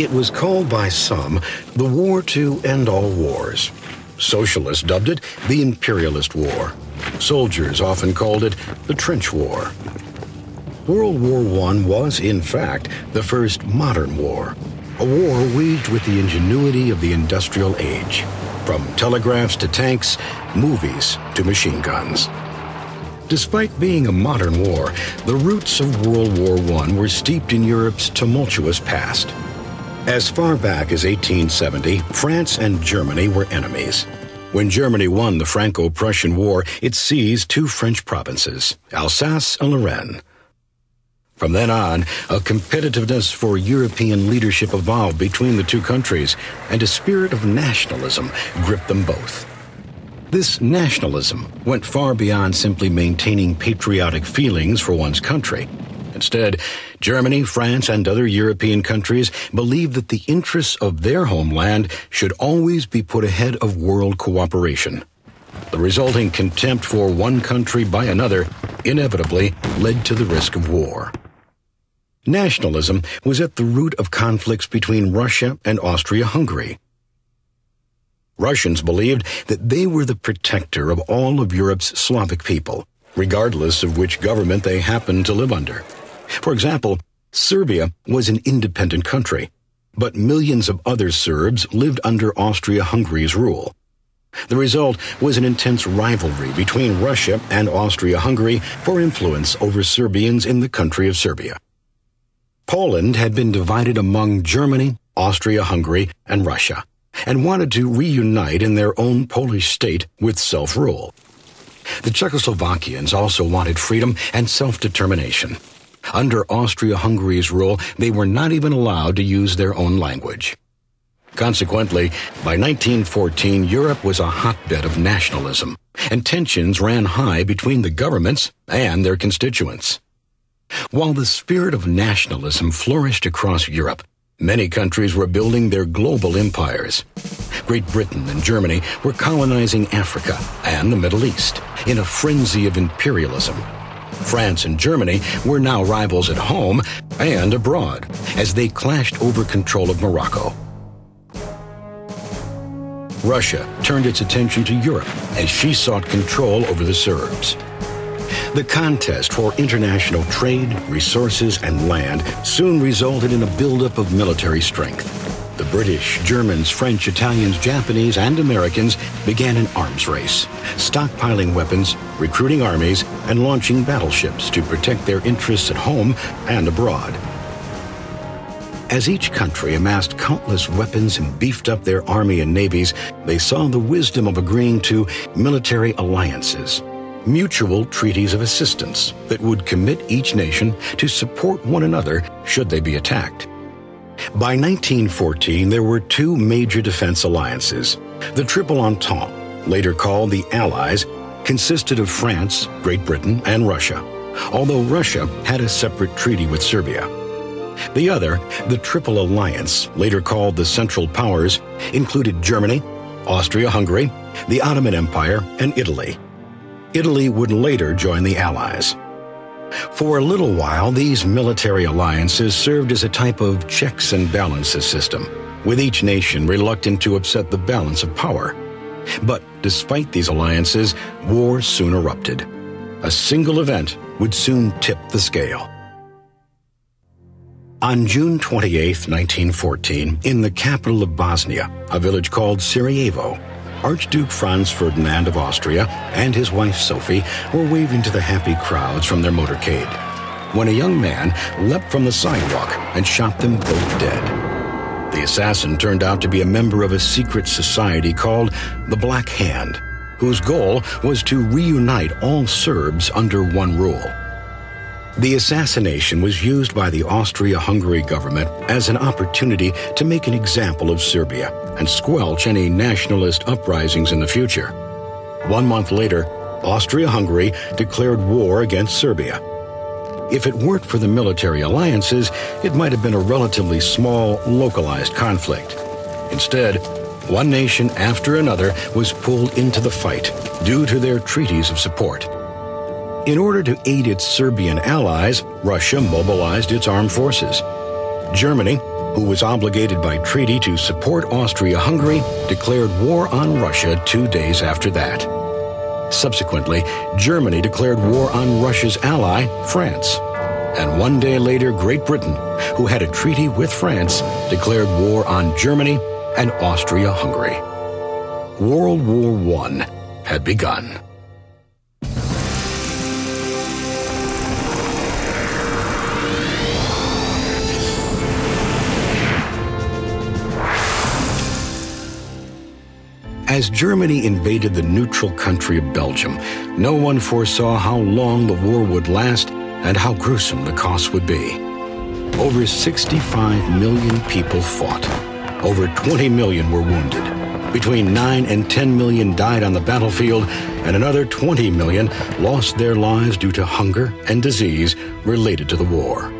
It was called by some the war to end all wars. Socialists dubbed it the Imperialist War. Soldiers often called it the Trench War. World War I was, in fact, the first modern war, a war waged with the ingenuity of the industrial age, from telegraphs to tanks, movies to machine guns. Despite being a modern war, the roots of World War I were steeped in Europe's tumultuous past. As far back as 1870, France and Germany were enemies. When Germany won the Franco Prussian War, it seized two French provinces, Alsace and Lorraine. From then on, a competitiveness for European leadership evolved between the two countries, and a spirit of nationalism gripped them both. This nationalism went far beyond simply maintaining patriotic feelings for one's country. Instead, Germany, France, and other European countries believed that the interests of their homeland should always be put ahead of world cooperation. The resulting contempt for one country by another inevitably led to the risk of war. Nationalism was at the root of conflicts between Russia and Austria Hungary. Russians believed that they were the protector of all of Europe's Slavic people, regardless of which government they happened to live under. For example, Serbia was an independent country, but millions of other Serbs lived under Austria Hungary's rule. The result was an intense rivalry between Russia and Austria Hungary for influence over Serbians in the country of Serbia. Poland had been divided among Germany, Austria Hungary, and Russia and wanted to reunite in their own Polish state with self rule. The Czechoslovakians also wanted freedom and self determination. Under Austria Hungary's rule, they were not even allowed to use their own language. Consequently, by 1914, Europe was a hotbed of nationalism, and tensions ran high between the governments and their constituents. While the spirit of nationalism flourished across Europe, Many countries were building their global empires. Great Britain and Germany were colonizing Africa and the Middle East in a frenzy of imperialism. France and Germany were now rivals at home and abroad as they clashed over control of Morocco. Russia turned its attention to Europe as she sought control over the Serbs. The contest for international trade, resources, and land soon resulted in a buildup of military strength. The British, Germans, French, Italians, Japanese, and Americans began an arms race, stockpiling weapons, recruiting armies, and launching battleships to protect their interests at home and abroad. As each country amassed countless weapons and beefed up their army and navies, they saw the wisdom of agreeing to military alliances mutual treaties of assistance that would commit each nation to support one another should they be attacked. By 1914, there were two major defense alliances. The Triple Entente, later called the Allies, consisted of France, Great Britain, and Russia, although Russia had a separate treaty with Serbia. The other, the Triple Alliance, later called the Central Powers, included Germany, Austria Hungary, the Ottoman Empire, and Italy. Italy would later join the Allies. For a little while, these military alliances served as a type of checks and balances system, with each nation reluctant to upset the balance of power. But despite these alliances, war soon erupted. A single event would soon tip the scale. On June 28, 1914, in the capital of Bosnia, a village called Sarajevo, Archduke Franz Ferdinand of Austria and his wife Sophie were waving to the happy crowds from their motorcade when a young man leapt from the sidewalk and shot them both dead. The assassin turned out to be a member of a secret society called the Black Hand, whose goal was to reunite all Serbs under one rule. The assassination was used by the Austria Hungary government as an opportunity to make an example of Serbia and squelch any nationalist uprisings in the future. One month later, Austria Hungary declared war against Serbia. If it weren't for the military alliances, it might have been a relatively small, localized conflict. Instead, one nation after another was pulled into the fight due to their treaties of support. In order to aid its Serbian allies, Russia mobilized its armed forces. Germany, who was obligated by treaty to support Austria Hungary, declared war on Russia two days after that. Subsequently, Germany declared war on Russia's ally, France. And one day later, Great Britain, who had a treaty with France, declared war on Germany and Austria Hungary. World War I had begun. As Germany invaded the neutral country of Belgium, no one foresaw how long the war would last and how gruesome the cost would be. Over 65 million people fought. Over 20 million were wounded. Between 9 and 10 million died on the battlefield, and another 20 million lost their lives due to hunger and disease related to the war.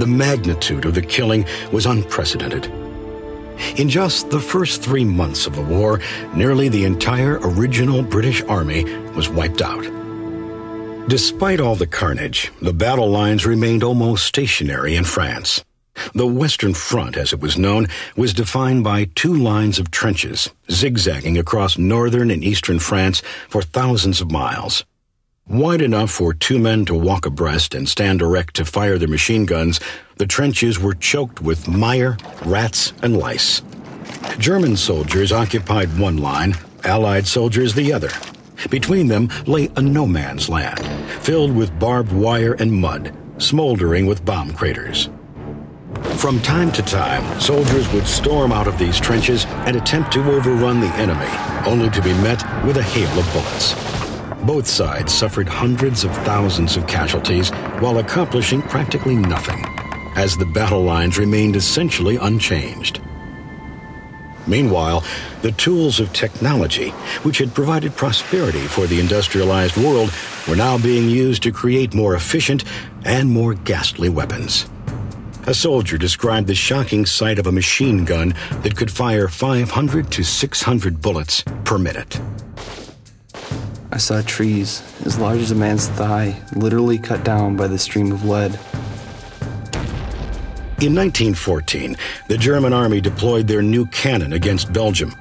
The magnitude of the killing was unprecedented. In just the first three months of the war, nearly the entire original British Army was wiped out. Despite all the carnage, the battle lines remained almost stationary in France. The Western Front, as it was known, was defined by two lines of trenches, zigzagging across northern and eastern France for thousands of miles. Wide enough for two men to walk abreast and stand erect to fire their machine guns, the trenches were choked with mire, rats, and lice. German soldiers occupied one line, Allied soldiers the other. Between them lay a no man's land, filled with barbed wire and mud, smoldering with bomb craters. From time to time, soldiers would storm out of these trenches and attempt to overrun the enemy, only to be met with a hail of bullets. Both sides suffered hundreds of thousands of casualties while accomplishing practically nothing, as the battle lines remained essentially unchanged. Meanwhile, the tools of technology, which had provided prosperity for the industrialized world, were now being used to create more efficient and more ghastly weapons. A soldier described the shocking sight of a machine gun that could fire 500 to 600 bullets per minute. I saw trees as large as a man's thigh literally cut down by the stream of lead. In 1914, the German army deployed their new cannon against Belgium.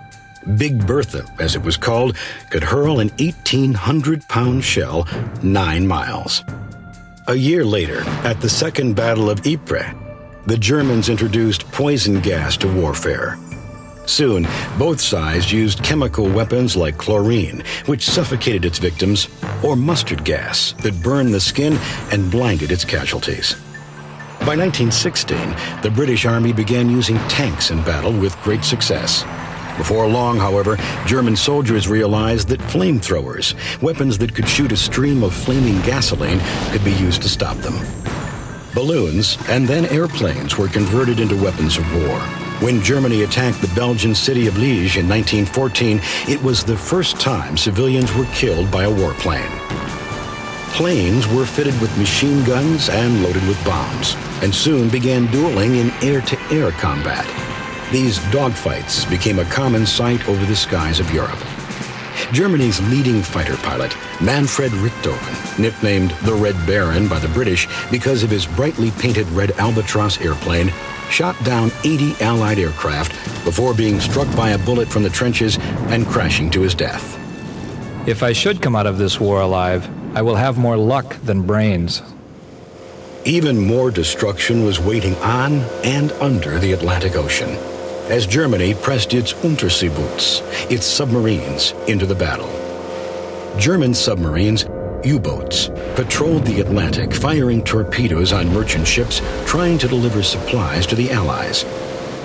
Big Bertha, as it was called, could hurl an 1,800 pound shell nine miles. A year later, at the Second Battle of Ypres, the Germans introduced poison gas to warfare. Soon, both sides used chemical weapons like chlorine, which suffocated its victims, or mustard gas that burned the skin and blinded its casualties. By 1916, the British Army began using tanks in battle with great success. Before long, however, German soldiers realized that flamethrowers, weapons that could shoot a stream of flaming gasoline, could be used to stop them. Balloons and then airplanes were converted into weapons of war. When Germany attacked the Belgian city of Liege in 1914, it was the first time civilians were killed by a warplane. Planes were fitted with machine guns and loaded with bombs, and soon began dueling in air-to-air combat. These dogfights became a common sight over the skies of Europe. Germany's leading fighter pilot, Manfred Richthofen, nicknamed the Red Baron by the British because of his brightly painted red Albatros airplane, shot down 80 Allied aircraft before being struck by a bullet from the trenches and crashing to his death. If I should come out of this war alive, I will have more luck than brains. Even more destruction was waiting on and under the Atlantic Ocean as Germany pressed its Unterseeboots, its submarines, into the battle. German submarines U-boats patrolled the Atlantic, firing torpedoes on merchant ships trying to deliver supplies to the Allies.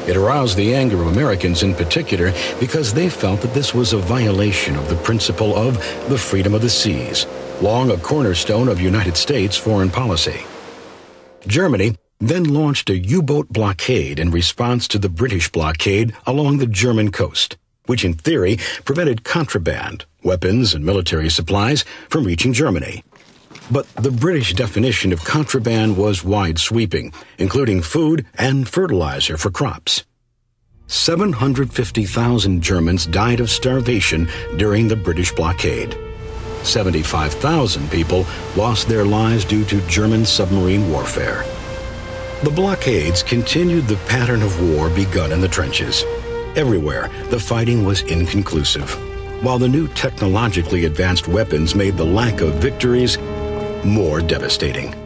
It aroused the anger of Americans in particular because they felt that this was a violation of the principle of the freedom of the seas, long a cornerstone of United States foreign policy. Germany then launched a U-boat blockade in response to the British blockade along the German coast which in theory prevented contraband, weapons, and military supplies from reaching Germany. But the British definition of contraband was wide sweeping, including food and fertilizer for crops. 750,000 Germans died of starvation during the British blockade. 75,000 people lost their lives due to German submarine warfare. The blockades continued the pattern of war begun in the trenches. Everywhere, the fighting was inconclusive, while the new technologically advanced weapons made the lack of victories more devastating.